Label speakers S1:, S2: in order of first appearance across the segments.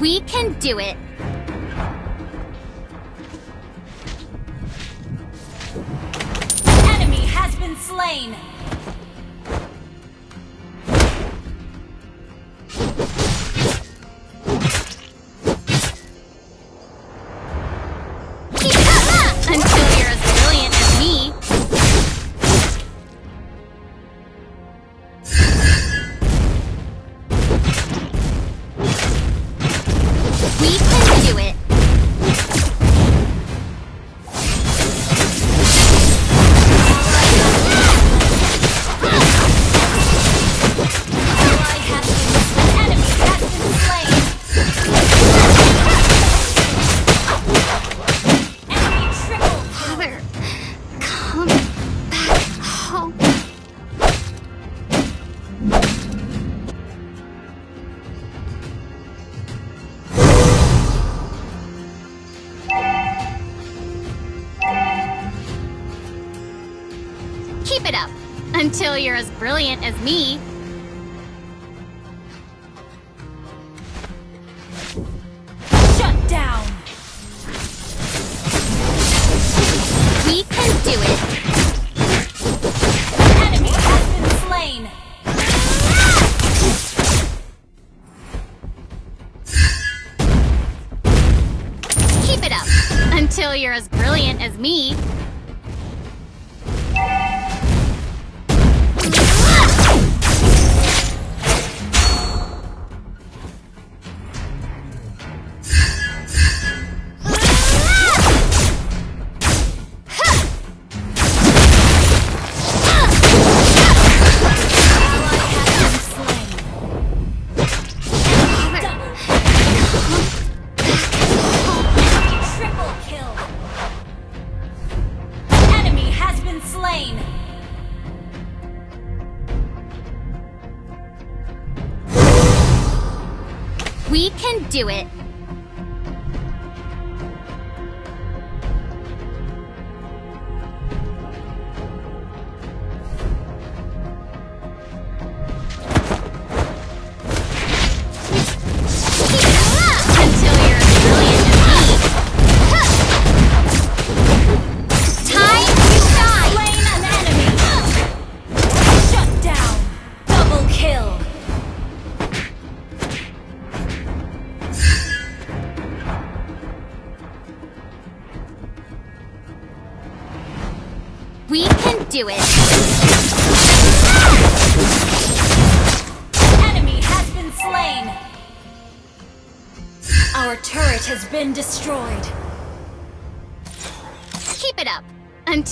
S1: We can do it.
S2: Enemy has been slain.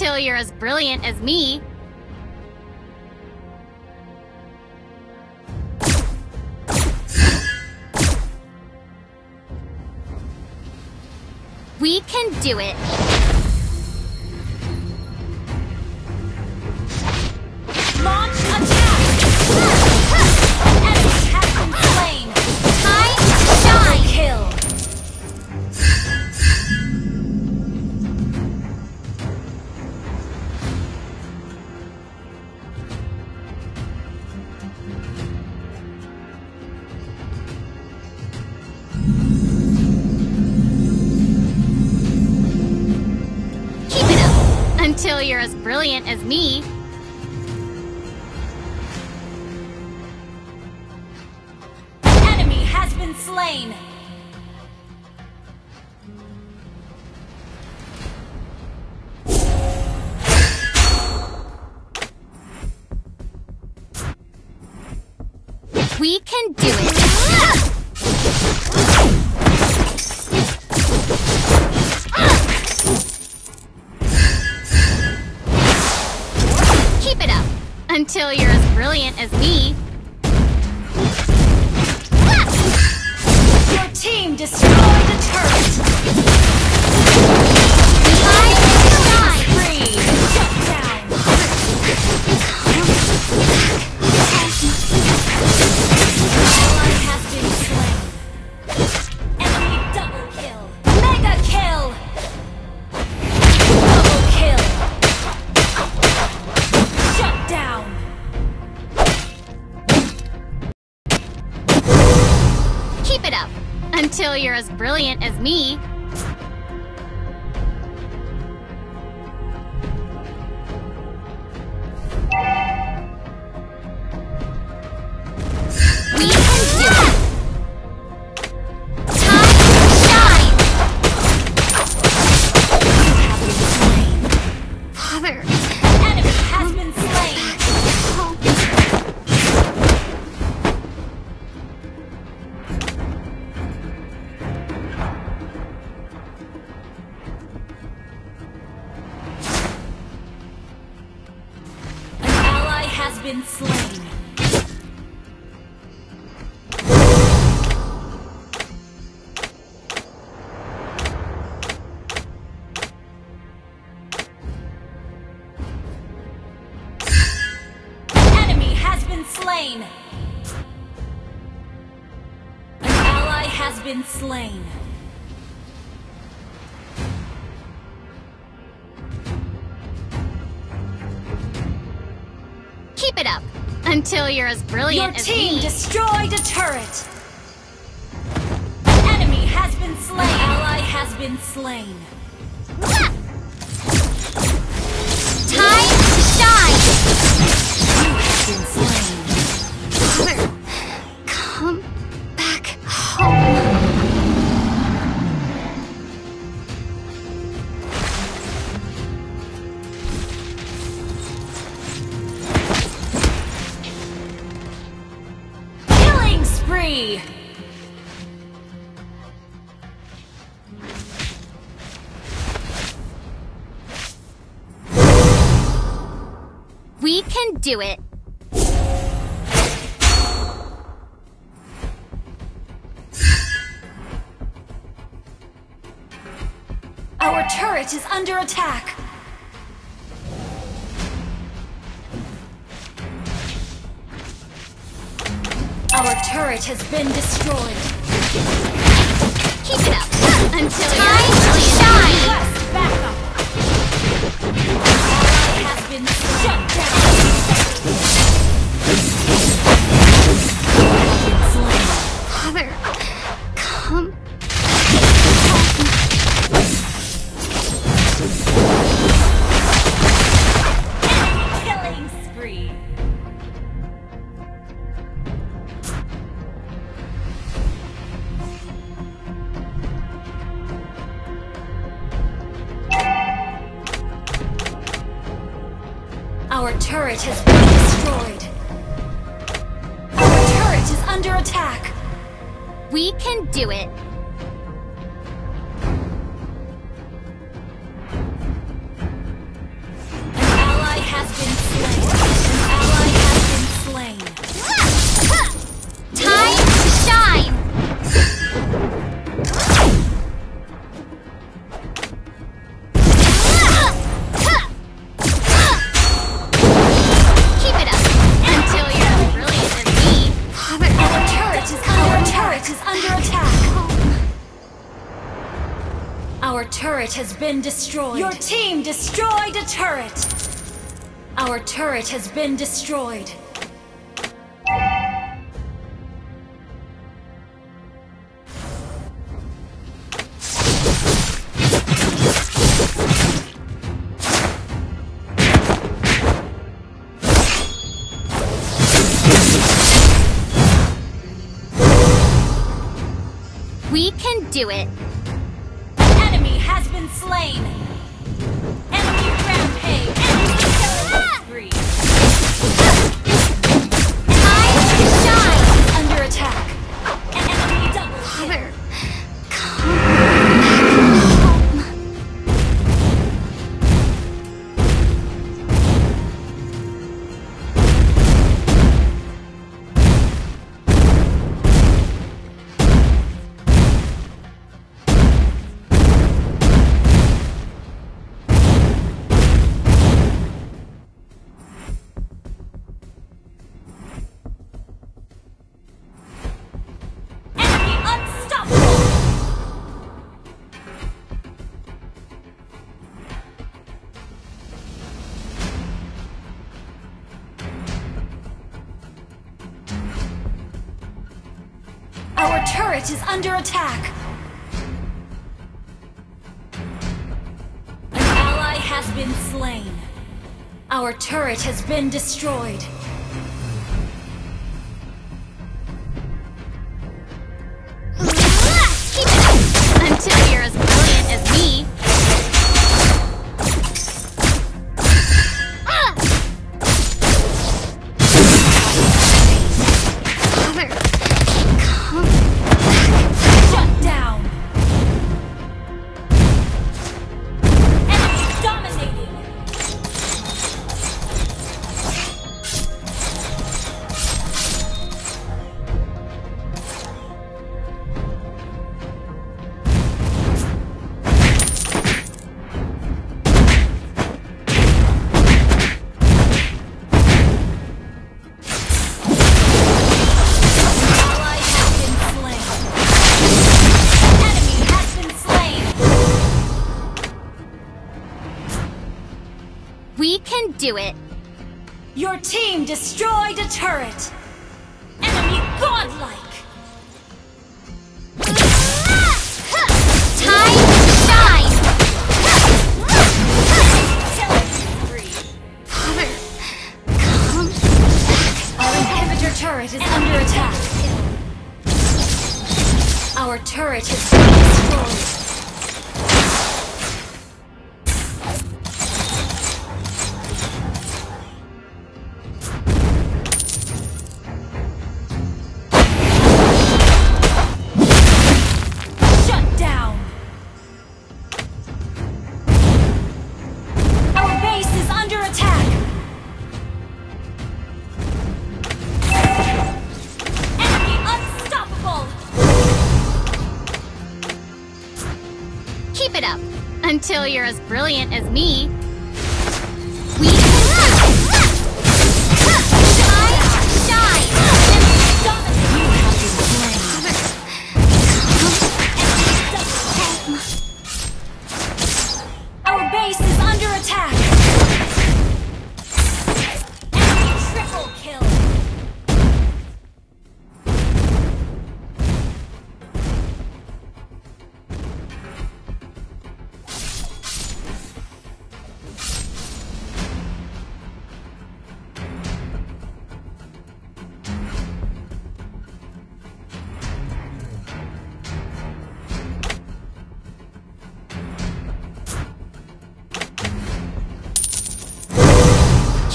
S1: until you're as brilliant as me. We can do it. Until you're as brilliant as me.
S2: Enemy has been slain! Slain. An ally has been slain.
S1: keep it up! Until you're as brilliant
S2: Your
S1: as
S2: team
S1: me.
S2: destroyed a turret. Enemy has been slain. Ally has been slain.
S1: Do it.
S2: Our turret is under attack. Our turret has been destroyed.
S1: Keep it up. Until you're as brilliant as me.
S2: Request backup. Ally has been shut down.
S1: Father, come.
S2: Killing spree. Our turret has been destroyed. Our turret is under attack.
S1: We can do it.
S2: Turret has been destroyed. Your team destroyed a turret. Our turret has been destroyed.
S1: we can do it.
S2: Been slain. turret is under attack. An ally has been slain. Our turret has been destroyed.
S1: do it!
S2: Your team destroyed a turret!
S1: you're as brilliant as me,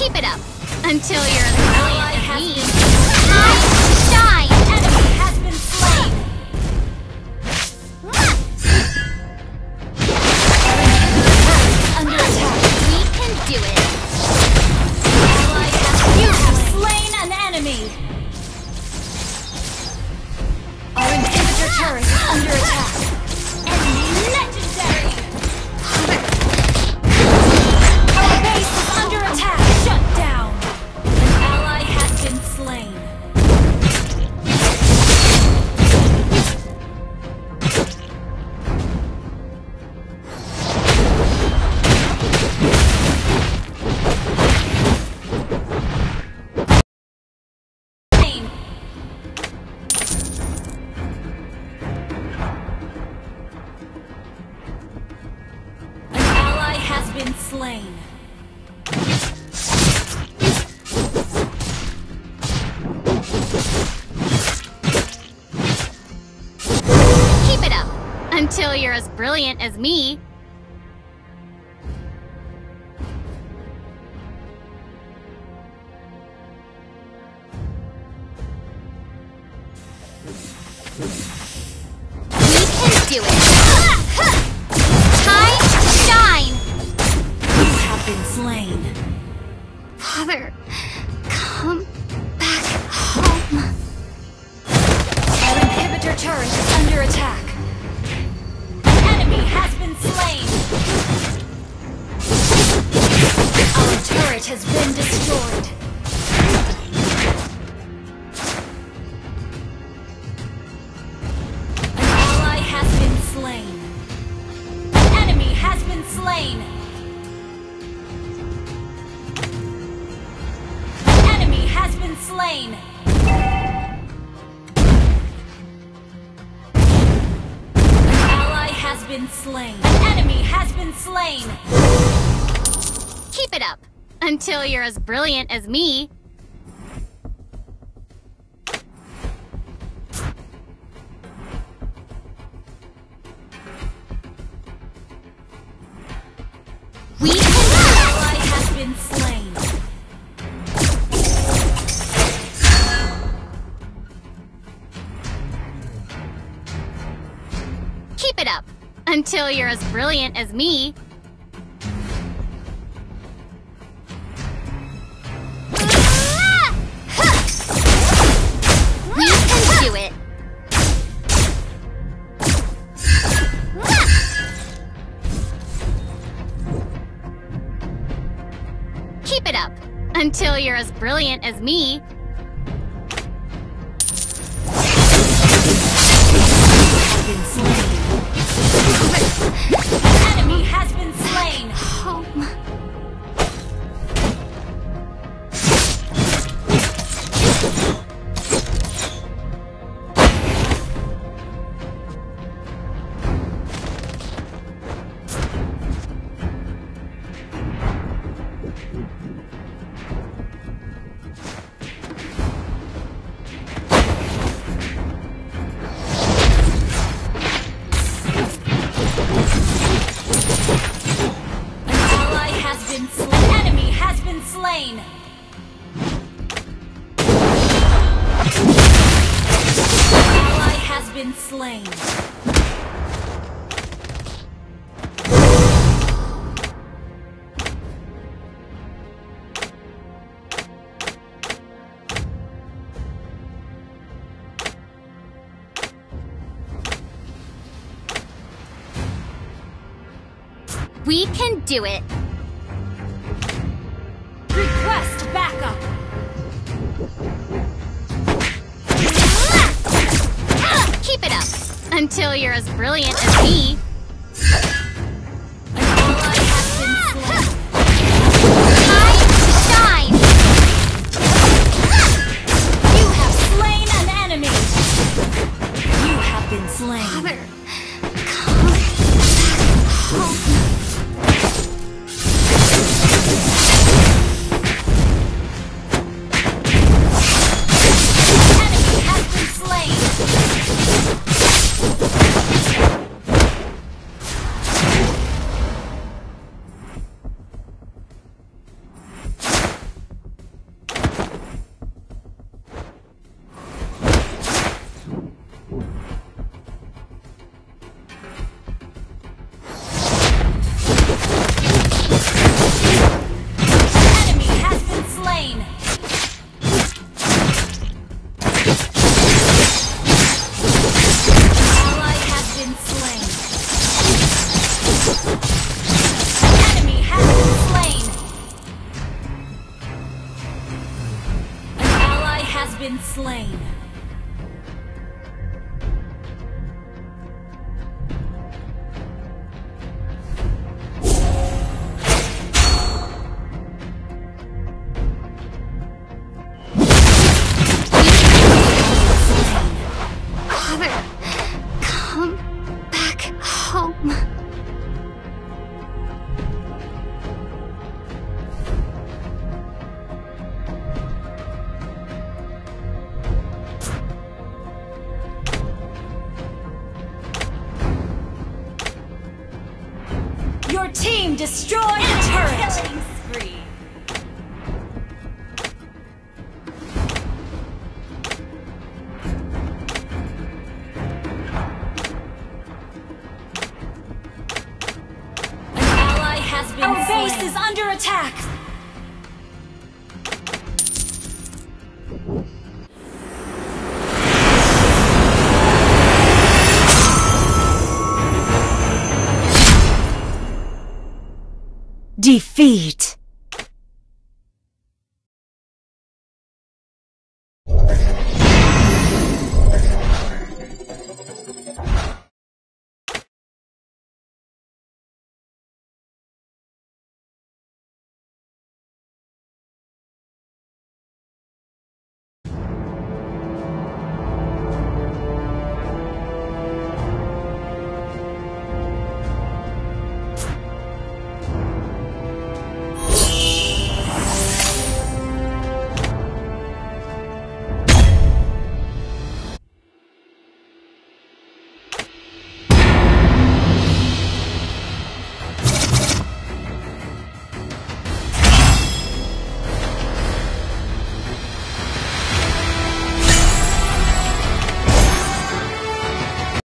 S1: Keep it up until you're as
S2: loyal
S1: as me. brilliant as me. We can do it!
S2: been slain. An enemy has been slain. Ally has been slain. An enemy has been slain.
S1: Keep it up until you're as brilliant as me. Until you're as brilliant as me. We can do it! Keep it up, until you're as brilliant as me.
S2: been slain.
S1: We can do it! it up until you're as brilliant as me.
S2: attack! Defeat!